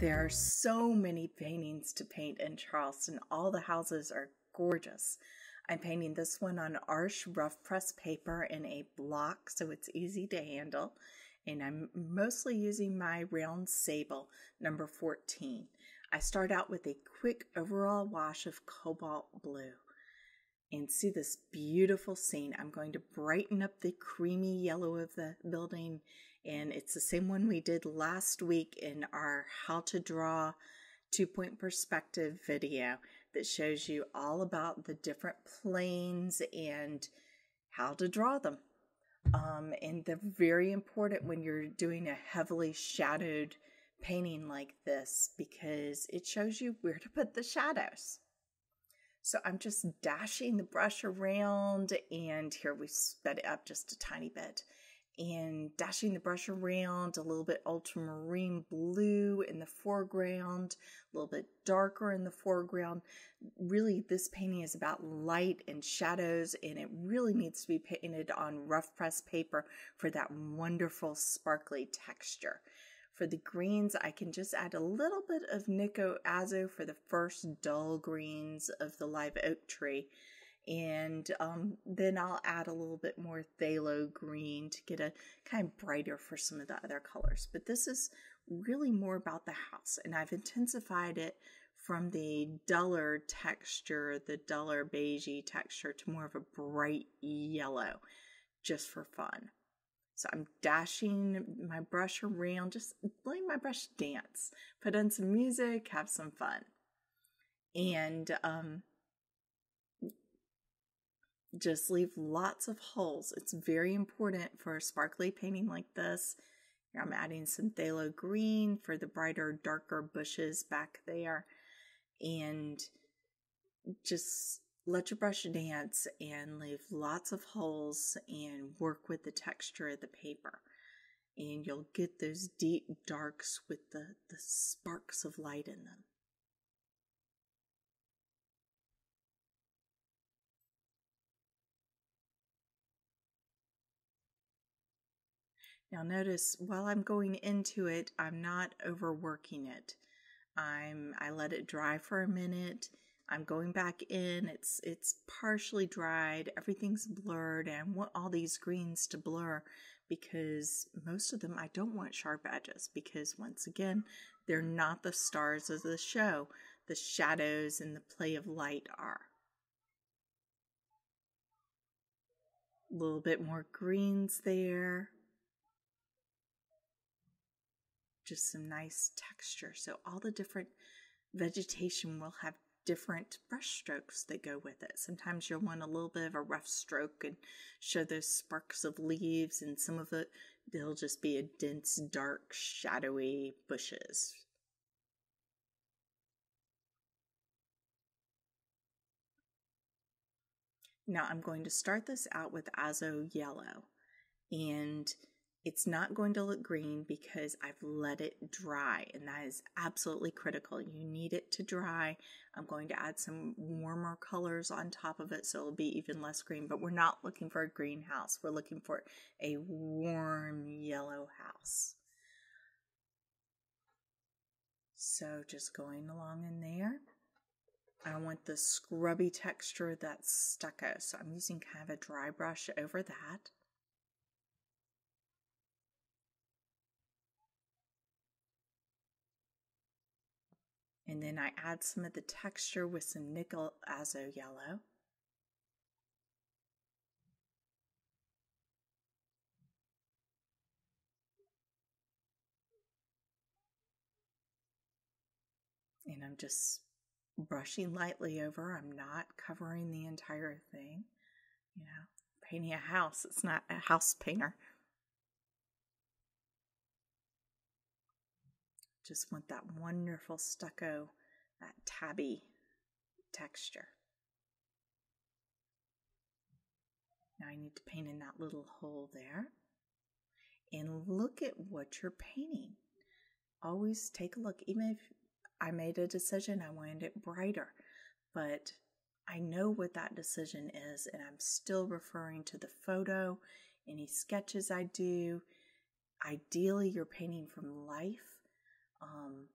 There are so many paintings to paint in Charleston. All the houses are gorgeous. I'm painting this one on Arches rough press paper in a block so it's easy to handle. And I'm mostly using my round sable number 14. I start out with a quick overall wash of cobalt blue. And see this beautiful scene. I'm going to brighten up the creamy yellow of the building and it's the same one we did last week in our how to draw two point perspective video that shows you all about the different planes and how to draw them. Um, and they're very important when you're doing a heavily shadowed painting like this because it shows you where to put the shadows. So I'm just dashing the brush around and here we sped it up just a tiny bit and dashing the brush around a little bit ultramarine blue in the foreground, a little bit darker in the foreground. Really, this painting is about light and shadows, and it really needs to be painted on rough press paper for that wonderful sparkly texture. For the greens, I can just add a little bit of Nickel Azo for the first dull greens of the live oak tree and um, then I'll add a little bit more phthalo green to get a kind of brighter for some of the other colors. But this is really more about the house, and I've intensified it from the duller texture, the duller beigey texture, to more of a bright yellow, just for fun. So I'm dashing my brush around, just letting my brush dance, put on some music, have some fun. And um, just leave lots of holes. It's very important for a sparkly painting like this. Here I'm adding some phthalo green for the brighter, darker bushes back there. And just let your brush dance and leave lots of holes and work with the texture of the paper. And you'll get those deep darks with the, the sparks of light in them. Now notice while I'm going into it, I'm not overworking it. I'm I let it dry for a minute. I'm going back in. It's it's partially dried. Everything's blurred and I want all these greens to blur because most of them I don't want sharp edges because once again, they're not the stars of the show. The shadows and the play of light are. A little bit more greens there. Just some nice texture. So all the different vegetation will have different brush strokes that go with it. Sometimes you'll want a little bit of a rough stroke and show those sparks of leaves, and some of it, they'll just be a dense, dark, shadowy bushes. Now I'm going to start this out with Azo Yellow. And it's not going to look green because I've let it dry, and that is absolutely critical. You need it to dry. I'm going to add some warmer colors on top of it so it'll be even less green, but we're not looking for a greenhouse. We're looking for a warm yellow house. So just going along in there. I want the scrubby texture that's stucco, so I'm using kind of a dry brush over that. And then I add some of the texture with some nickel azo yellow. And I'm just brushing lightly over. I'm not covering the entire thing. You know, painting a house, it's not a house painter. Just want that wonderful stucco, that tabby texture. Now I need to paint in that little hole there. And look at what you're painting. Always take a look. Even if I made a decision, I wanted it brighter. But I know what that decision is, and I'm still referring to the photo, any sketches I do. Ideally, you're painting from life um,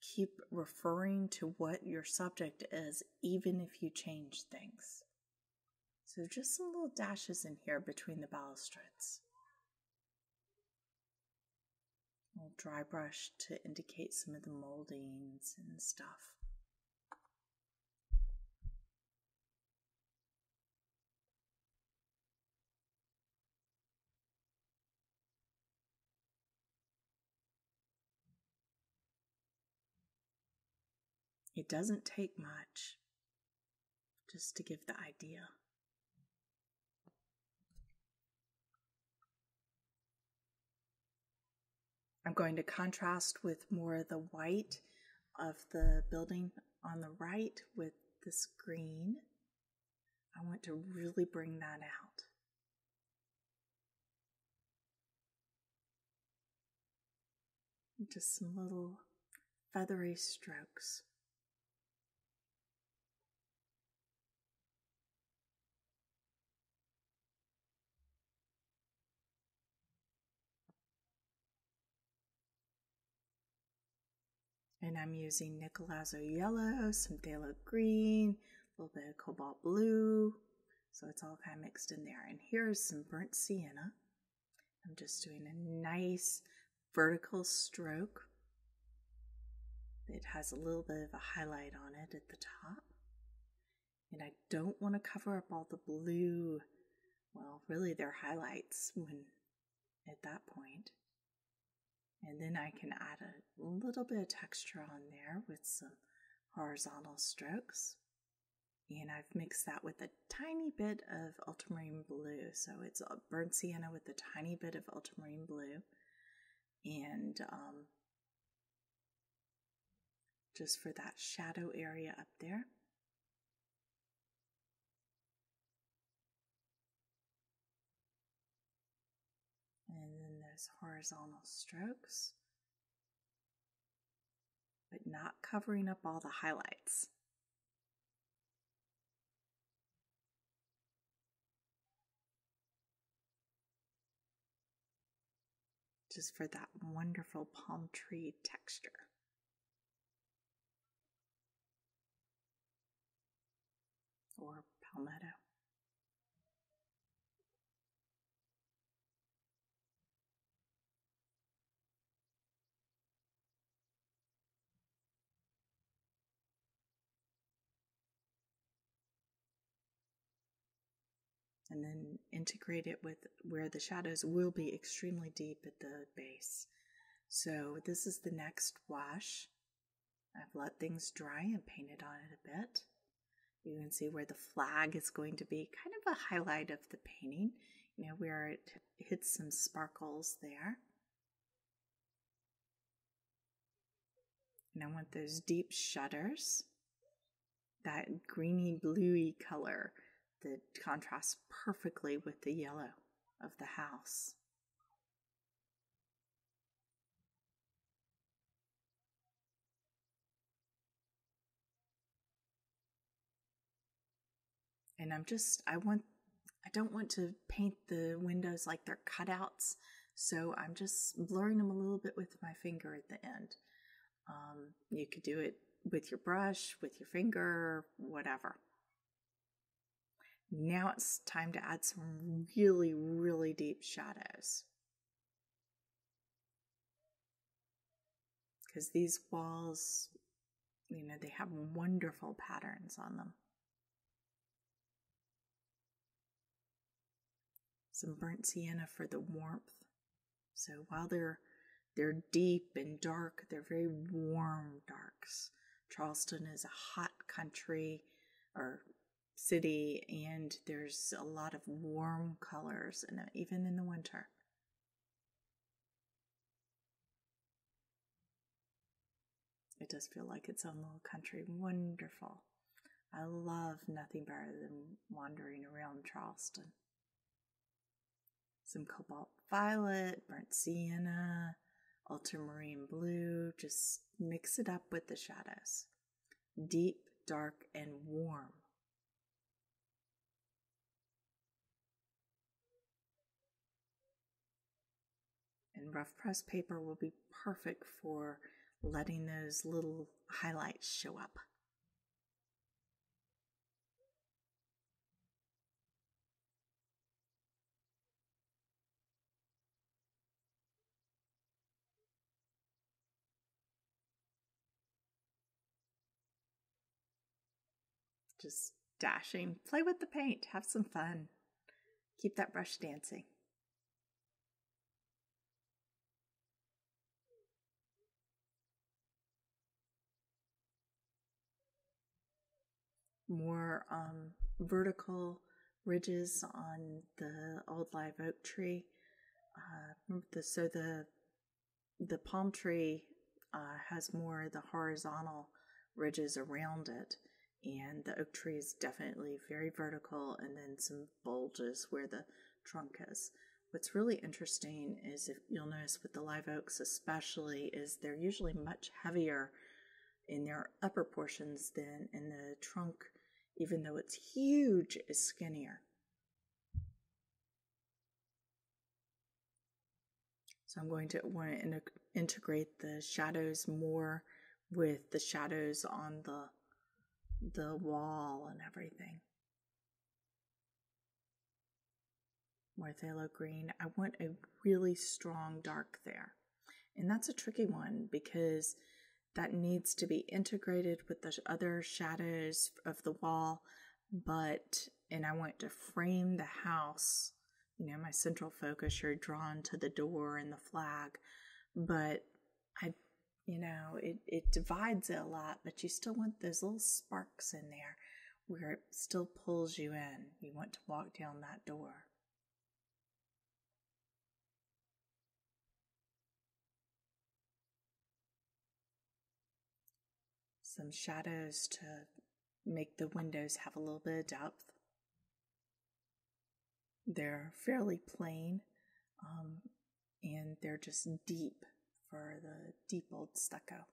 keep referring to what your subject is, even if you change things. So just some little dashes in here between the balustrades. A little dry brush to indicate some of the moldings and stuff. It doesn't take much just to give the idea. I'm going to contrast with more of the white of the building on the right with this green. I want to really bring that out. Just some little feathery strokes. And I'm using Nickel Azo yellow, some phthalo green, a little bit of cobalt blue. So it's all kind of mixed in there. And here's some burnt sienna. I'm just doing a nice vertical stroke. It has a little bit of a highlight on it at the top. And I don't want to cover up all the blue. Well, really, they're highlights when at that point. And then I can add a little bit of texture on there with some horizontal strokes. And I've mixed that with a tiny bit of ultramarine blue. So it's a burnt sienna with a tiny bit of ultramarine blue. And um, just for that shadow area up there. Horizontal strokes, but not covering up all the highlights. Just for that wonderful palm tree texture. Or palmetto. And then integrate it with where the shadows will be extremely deep at the base. So this is the next wash. I've let things dry and painted on it a bit. You can see where the flag is going to be kind of a highlight of the painting, you know, where it hits some sparkles there. And I want those deep shutters, that greeny bluey color that contrasts perfectly with the yellow of the house. And I'm just, I want, I don't want to paint the windows like they're cutouts. So I'm just blurring them a little bit with my finger at the end. Um, you could do it with your brush, with your finger, whatever. Now it's time to add some really, really deep shadows. Because these walls, you know, they have wonderful patterns on them. Some burnt sienna for the warmth. So while they're they're deep and dark, they're very warm darks. Charleston is a hot country or city and there's a lot of warm colors and even in the winter. It does feel like its own little country. Wonderful. I love nothing better than wandering around Charleston. Some cobalt violet, burnt sienna, ultramarine blue. Just mix it up with the shadows. Deep, dark, and warm. And rough press paper will be perfect for letting those little highlights show up. Just dashing. Play with the paint. Have some fun. Keep that brush dancing. More um, vertical ridges on the old live oak tree. Uh, the, so the the palm tree uh, has more of the horizontal ridges around it and the oak tree is definitely very vertical and then some bulges where the trunk is. What's really interesting is if you'll notice with the live oaks especially is they're usually much heavier in their upper portions than in the trunk even though it's huge is skinnier. So I'm going to want to integrate the shadows more with the shadows on the the wall and everything. More phthalo green. I want a really strong dark there. And that's a tricky one because that needs to be integrated with the other shadows of the wall. But, and I want to frame the house, you know, my central focus, you're drawn to the door and the flag. But I you know, it, it divides it a lot, but you still want those little sparks in there where it still pulls you in. You want to walk down that door. Some shadows to make the windows have a little bit of depth. They're fairly plain um, and they're just deep for the deep old stucco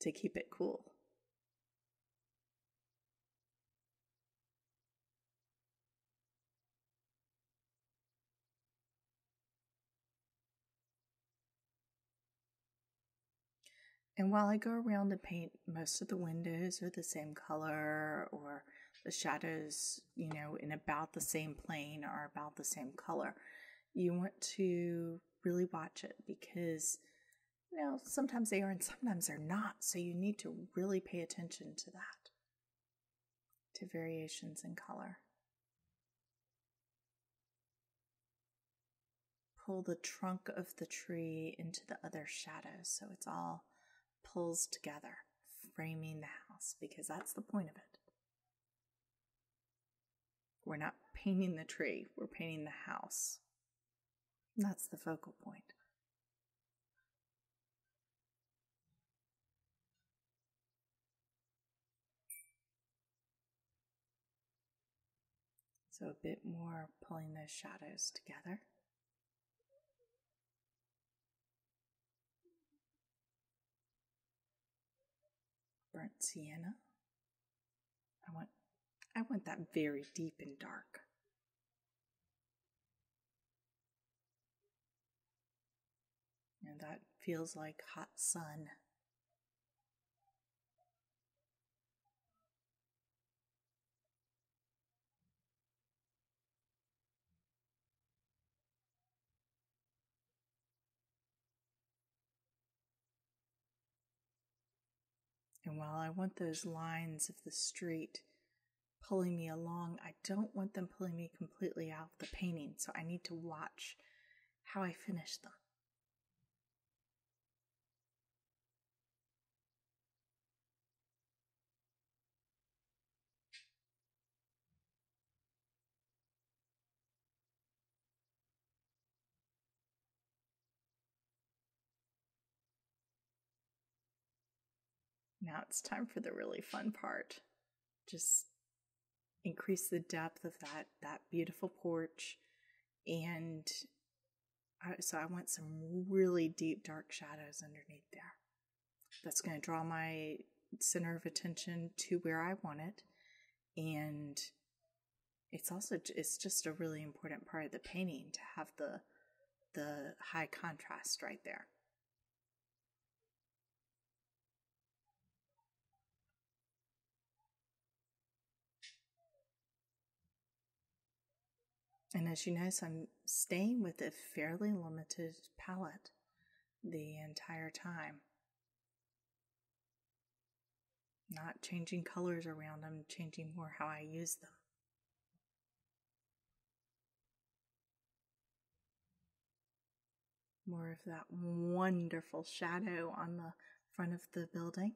to keep it cool. And while I go around and paint, most of the windows are the same color or the shadows, you know, in about the same plane are about the same color. You want to really watch it because you know sometimes they are and sometimes they're not so you need to really pay attention to that to variations in color pull the trunk of the tree into the other shadows so it's all pulls together framing the house because that's the point of it we're not painting the tree we're painting the house that's the focal point. So a bit more pulling those shadows together. Burnt sienna. I want I want that very deep and dark. And that feels like hot sun. And while I want those lines of the street pulling me along, I don't want them pulling me completely out of the painting. So I need to watch how I finish them. Now it's time for the really fun part. Just increase the depth of that that beautiful porch and I, so I want some really deep dark shadows underneath there. That's going to draw my center of attention to where I want it and it's also it's just a really important part of the painting to have the the high contrast right there. And as you notice, I'm staying with a fairly limited palette the entire time. Not changing colors around I'm changing more how I use them. More of that wonderful shadow on the front of the building.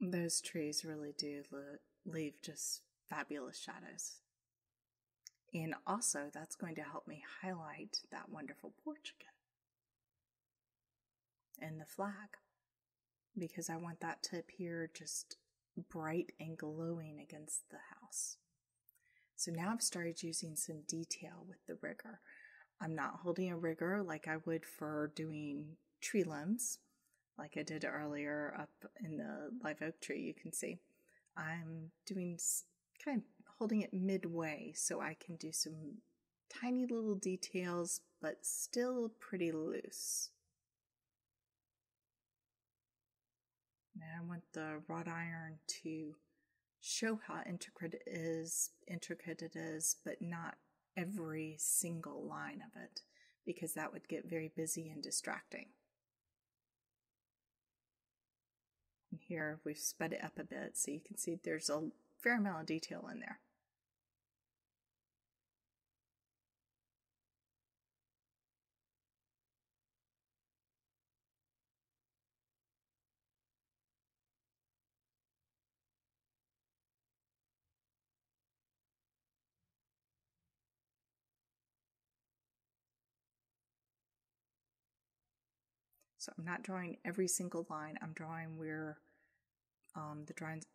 Those trees really do leave just fabulous shadows. And also, that's going to help me highlight that wonderful porch again. And the flag, because I want that to appear just bright and glowing against the house. So now I've started using some detail with the rigger. I'm not holding a rigger like I would for doing tree limbs, like I did earlier up in the live oak tree, you can see. I'm doing kind of holding it midway so I can do some tiny little details, but still pretty loose. Now I want the wrought iron to show how intricate it is, intricate it is, but not every single line of it, because that would get very busy and distracting. And here we've sped it up a bit so you can see there's a fair amount of detail in there. So I'm not drawing every single line. I'm drawing where um, the drawings,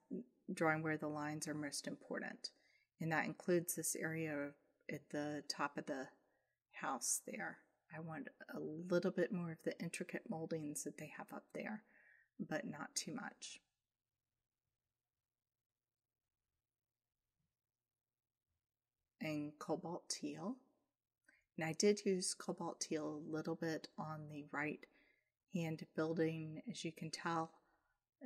drawing where the lines are most important, and that includes this area at the top of the house there. I want a little bit more of the intricate moldings that they have up there, but not too much. And cobalt teal. And I did use cobalt teal a little bit on the right hand building, as you can tell,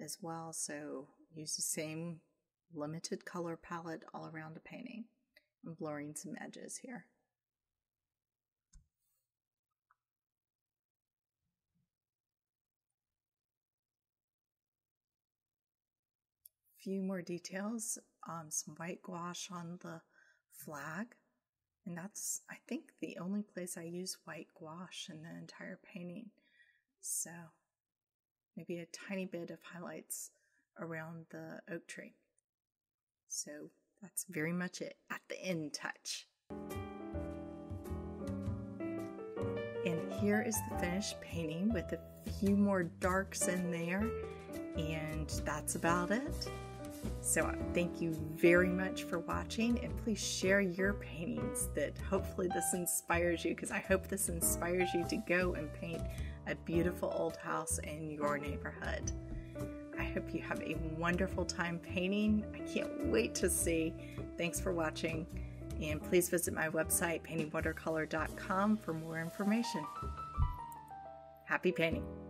as well. So use the same limited color palette all around the painting. I'm blurring some edges here. Few more details, um, some white gouache on the flag. And that's, I think, the only place I use white gouache in the entire painting. So maybe a tiny bit of highlights around the oak tree. So that's very much it at the end touch. And here is the finished painting with a few more darks in there, and that's about it. So uh, thank you very much for watching and please share your paintings that hopefully this inspires you because I hope this inspires you to go and paint a beautiful old house in your neighborhood. I hope you have a wonderful time painting. I can't wait to see. Thanks for watching, and please visit my website, paintingwatercolor.com, for more information. Happy painting!